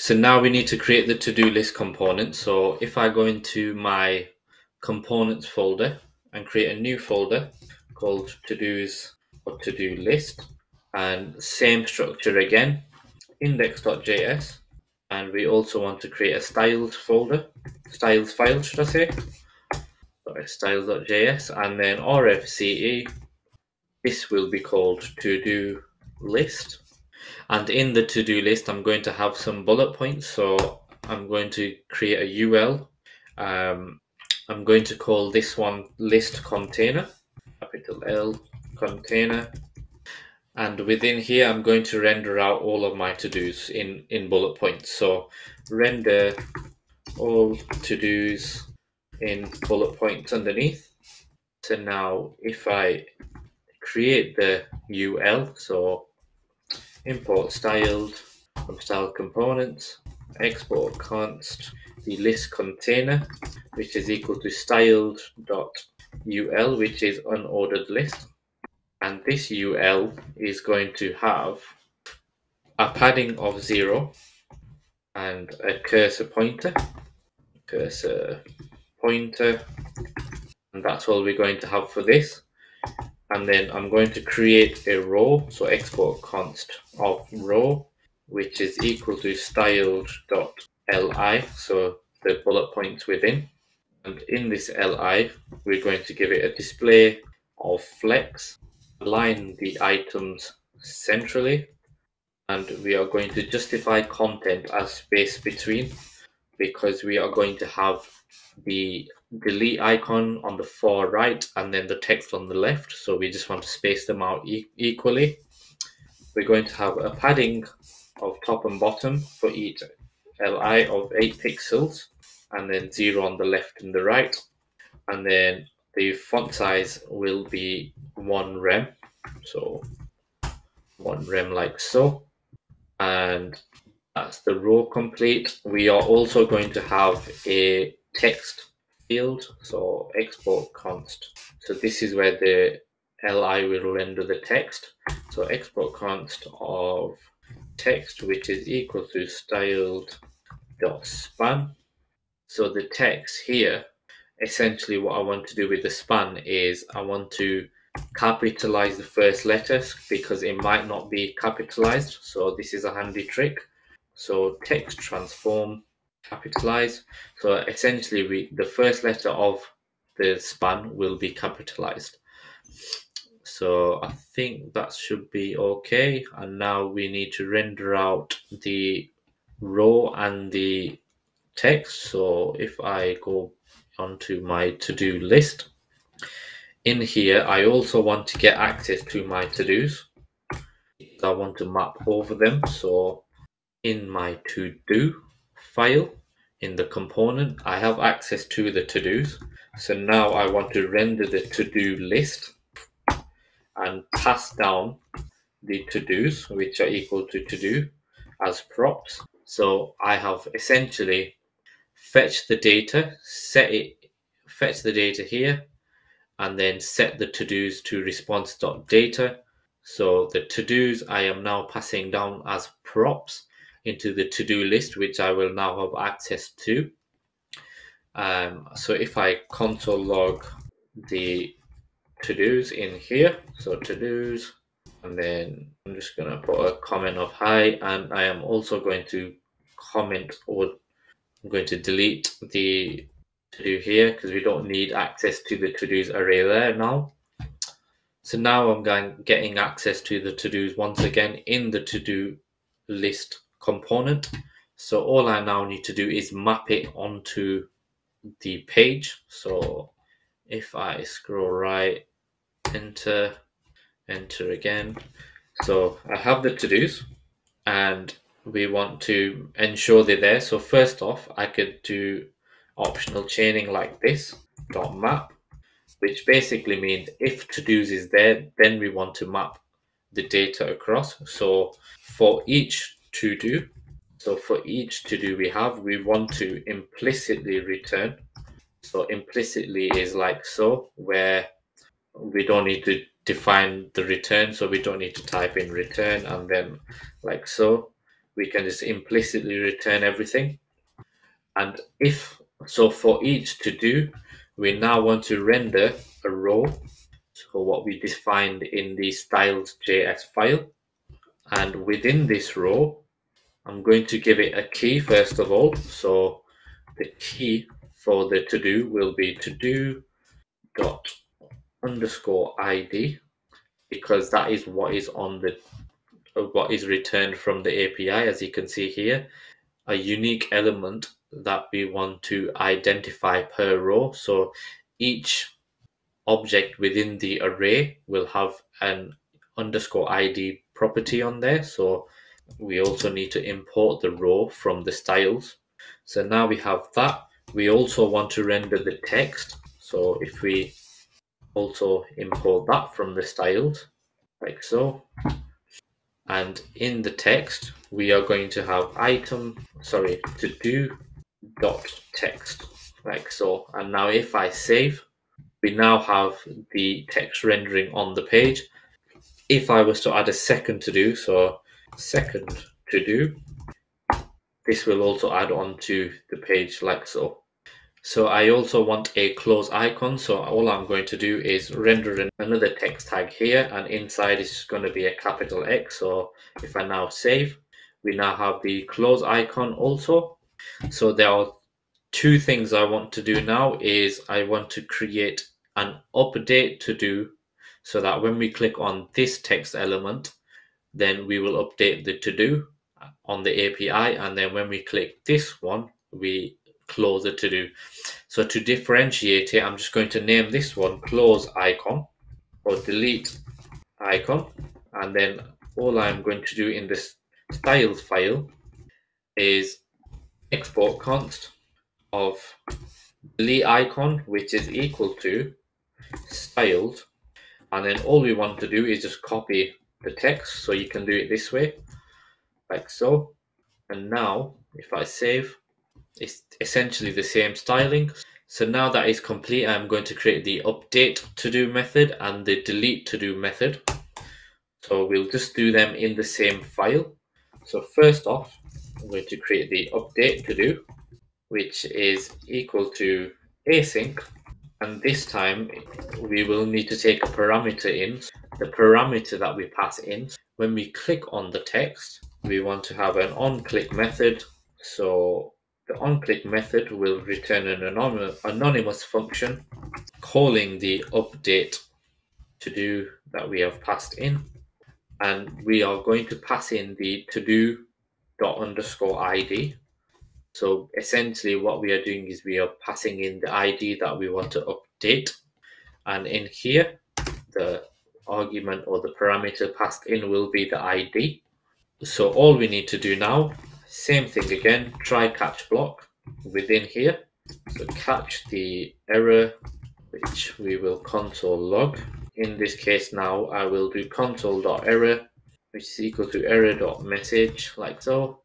So now we need to create the to-do list component. So if I go into my components folder and create a new folder called to-dos or to-do list and same structure again, index.js. And we also want to create a styles folder, styles file, should I say? Sorry, styles.js and then rfce. This will be called to-do list and in the to-do list, I'm going to have some bullet points. So I'm going to create a UL. Um, I'm going to call this one list container, capital L container. And within here, I'm going to render out all of my to-dos in, in bullet points. So render all to-dos in bullet points underneath. So now if I create the UL, so import styled from style components, export const. The list container, which is equal to styled dot ul, which is unordered list. And this ul is going to have a padding of zero and a cursor pointer, cursor pointer, and that's all we're going to have for this and then I'm going to create a row so export const of row which is equal to styled.li so the bullet points within. And in this li we're going to give it a display of flex align the items centrally and we are going to justify content as space between because we are going to have the delete icon on the far right and then the text on the left. So we just want to space them out e equally. We're going to have a padding of top and bottom for each li of 8 pixels and then 0 on the left and the right. And then the font size will be 1 rem. So 1 rem like so. And that's the row complete. We are also going to have a text field, so export const. So this is where the li will render the text. So export const of text, which is equal to styled dot span. So the text here, essentially what I want to do with the span is I want to capitalize the first letters because it might not be capitalized. So this is a handy trick. So text transform capitalized. So essentially, we the first letter of the span will be capitalized. So I think that should be okay. And now we need to render out the row and the text. So if I go onto my to-do list, in here, I also want to get access to my to-dos. I want to map over them. So in my to-do, file in the component, I have access to the to-dos. So now I want to render the to-do list and pass down the to-dos, which are equal to to-do as props. So I have essentially fetched the data, set it, fetch the data here, and then set the to-dos to response.data. So the to-dos I am now passing down as props into the to-do list, which I will now have access to. Um, so if I console log the to-dos in here, so to-dos, and then I'm just going to put a comment of hi, and I am also going to comment or I'm going to delete the to-do here because we don't need access to the to-dos array there now. So now I'm going getting access to the to-dos once again in the to-do list component. So all I now need to do is map it onto the page. So if I scroll right, enter, enter again. So I have the to-dos and we want to ensure they're there. So first off, I could do optional chaining like this, dot map, which basically means if to-dos is there, then we want to map the data across. So for each to do. So for each to do we have, we want to implicitly return. So implicitly is like so, where we don't need to define the return. So we don't need to type in return and then like so. we can just implicitly return everything. And if so, for each to do, we now want to render a row. So what we defined in the styles.js file. And within this row, I'm going to give it a key first of all. So the key for the to do will be to do dot underscore id because that is what is on the what is returned from the API as you can see here. A unique element that we want to identify per row. So each object within the array will have an underscore id property on there. So we also need to import the row from the styles. So now we have that. We also want to render the text. So if we also import that from the styles like so. And in the text we are going to have item sorry to do dot text like so. And now if I save we now have the text rendering on the page. If I was to add a second to do so second to do this will also add on to the page like so so I also want a close icon. So all I'm going to do is render another text tag here and inside is going to be a capital X. So if I now save, we now have the close icon also. So there are two things I want to do now is I want to create an update to do so that when we click on this text element, then we will update the to do on the API. And then when we click this one, we closer to do. So to differentiate it, I'm just going to name this one close icon or delete icon. And then all I'm going to do in this styles file is export const of delete icon, which is equal to styles. And then all we want to do is just copy the text. So you can do it this way, like so. And now if I save, it's essentially the same styling. So now that is complete, I'm going to create the update to do method and the delete to do method. So we'll just do them in the same file. So first off, I'm going to create the update to do, which is equal to async. And this time we will need to take a parameter in. The parameter that we pass in, when we click on the text, we want to have an onClick method. So the onClick method will return an anonymous function calling the update to do that we have passed in. And we are going to pass in the to do dot underscore ID. So essentially what we are doing is we are passing in the ID that we want to update. And in here, the argument or the parameter passed in will be the ID. So all we need to do now same thing again, try catch block within here. So catch the error, which we will console log. In this case now, I will do console.error, which is equal to error.message, like so.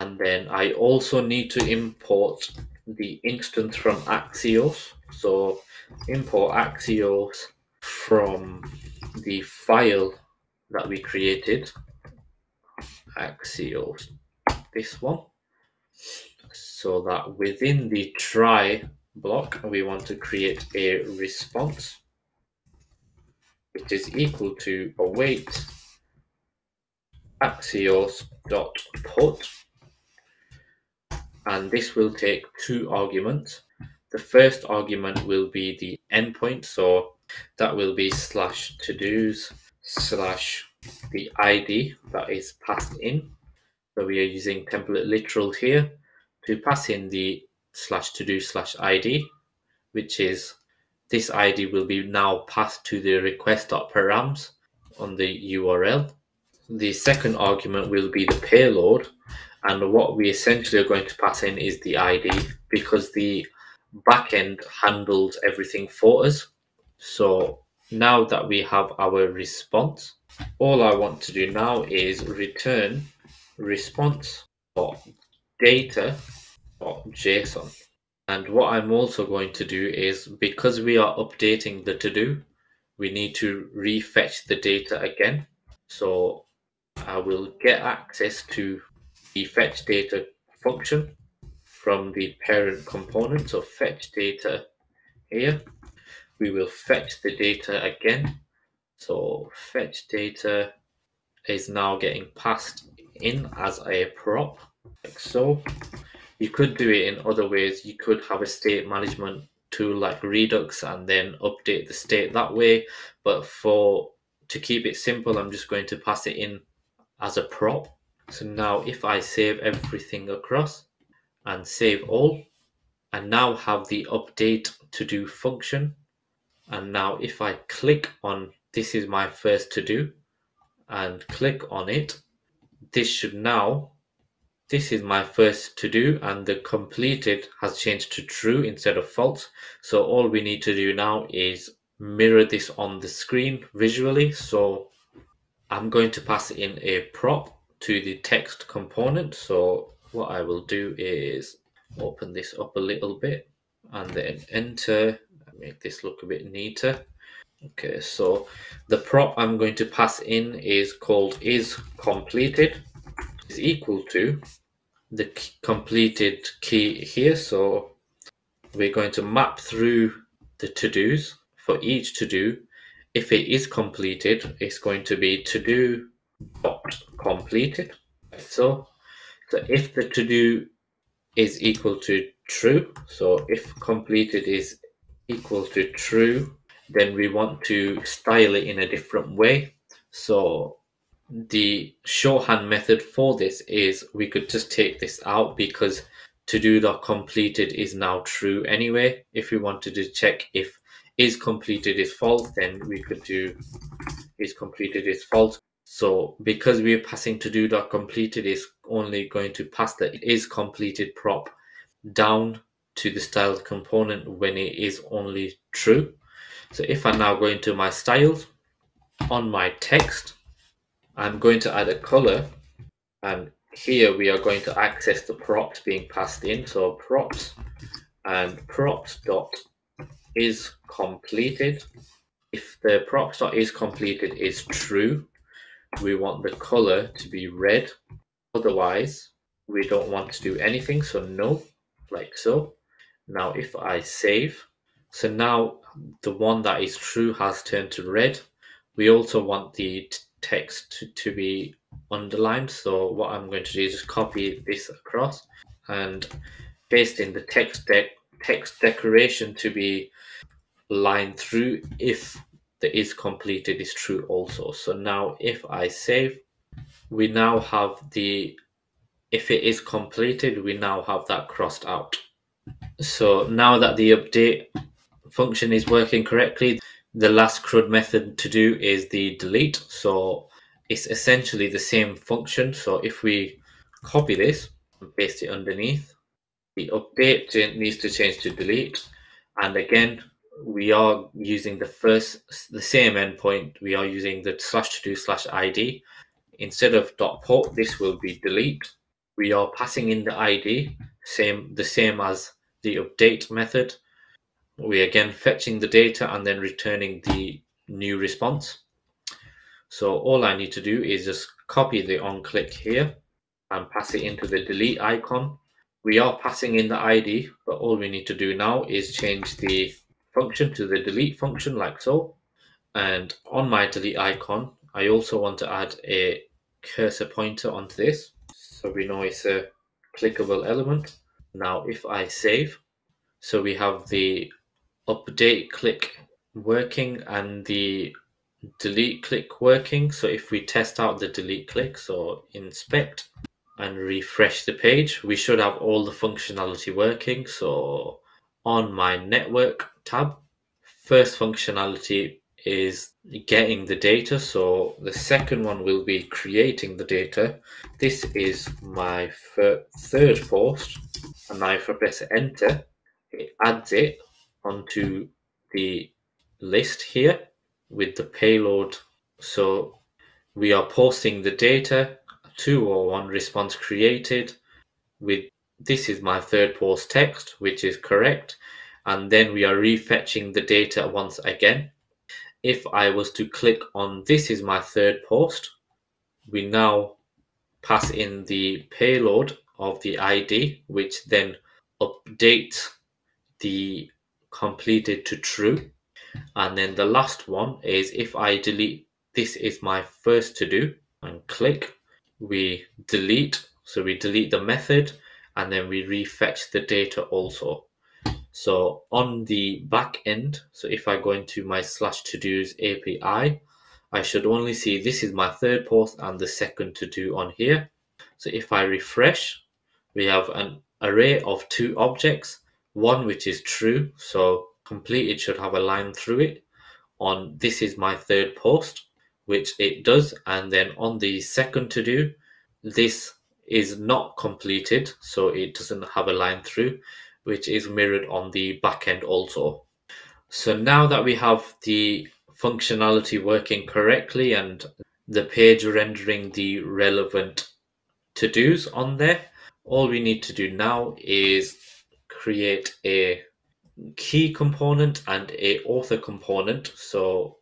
And then I also need to import the instance from Axios. So import Axios from the file that we created, Axios this one. So that within the try block we want to create a response which is equal to await axios dot put and this will take two arguments the first argument will be the endpoint so that will be slash to do's slash the id that is passed in so we are using template literal here to pass in the slash to do slash ID, which is this ID will be now passed to the request.params on the URL. The second argument will be the payload. And what we essentially are going to pass in is the ID because the backend handles everything for us. So now that we have our response, all I want to do now is return response dot data dot json and what i'm also going to do is because we are updating the to do we need to refetch the data again so i will get access to the fetch data function from the parent component. So fetch data here. We will fetch the data again. So fetch data is now getting passed in as a prop, like so. You could do it in other ways. You could have a state management tool like Redux and then update the state that way. But for to keep it simple, I'm just going to pass it in as a prop. So now if I save everything across and save all, and now have the update to do function. And now if I click on this is my first to do and click on it, this should now this is my first to do and the completed has changed to true instead of false. So all we need to do now is mirror this on the screen visually. So I'm going to pass in a prop to the text component. So what I will do is open this up a little bit and then enter, make this look a bit neater. Okay, so the prop I'm going to pass in is called is completed is equal to the completed key here. So we're going to map through the to-dos for each to-do. If it is completed, it's going to be to-do dot completed. So, so if the to-do is equal to true, so if completed is equal to true, then we want to style it in a different way. So the shorthand method for this is we could just take this out because to do completed is now true anyway. If we wanted to check if is completed is false, then we could do is completed is false. So because we're passing to do dot completed is only going to pass the is completed prop down to the styled component when it is only true. So if I now go into my styles on my text, I'm going to add a color and here we are going to access the props being passed in. So props and props dot is completed. If the props dot is completed is true, we want the color to be red. Otherwise, we don't want to do anything. So no, like so. Now if I save, so now the one that is true has turned to red. We also want the text to, to be underlined. So what I'm going to do is just copy this across and paste in the text text decoration to be lined through if the is completed is true also. So now if I save, we now have the if it is completed, we now have that crossed out. So now that the update function is working correctly, the last CRUD method to do is the delete. So it's essentially the same function. So if we copy this and paste it underneath, the update needs to change to delete. And again, we are using the first, the same endpoint. We are using the slash to do slash ID. Instead of dot put, this will be delete. We are passing in the ID, same the same as the update method we again fetching the data and then returning the new response. So all I need to do is just copy the on click here and pass it into the delete icon. We are passing in the ID, but all we need to do now is change the function to the delete function like so. And on my delete icon, I also want to add a cursor pointer onto this. So we know it's a clickable element. Now, if I save, so we have the update click working and the delete click working. So if we test out the delete click, so inspect and refresh the page, we should have all the functionality working. So on my network tab, first functionality is getting the data. So the second one will be creating the data. This is my third post and now if I press enter, it adds it onto the list here with the payload. So we are posting the data 201 response created with this is my third post text, which is correct. And then we are refetching the data once again. If I was to click on this is my third post, we now pass in the payload of the ID, which then updates the completed to true. And then the last one is if I delete, this is my first to do and click, we delete. So we delete the method and then we refetch the data also. So on the back end, so if I go into my slash to do's API, I should only see this is my third post and the second to do on here. So if I refresh, we have an array of two objects, one which is true, so complete it should have a line through it. On this is my third post, which it does, and then on the second to do, this is not completed, so it doesn't have a line through, which is mirrored on the back end also. So now that we have the functionality working correctly and the page rendering the relevant to-dos on there, all we need to do now is create a key component and a author component. So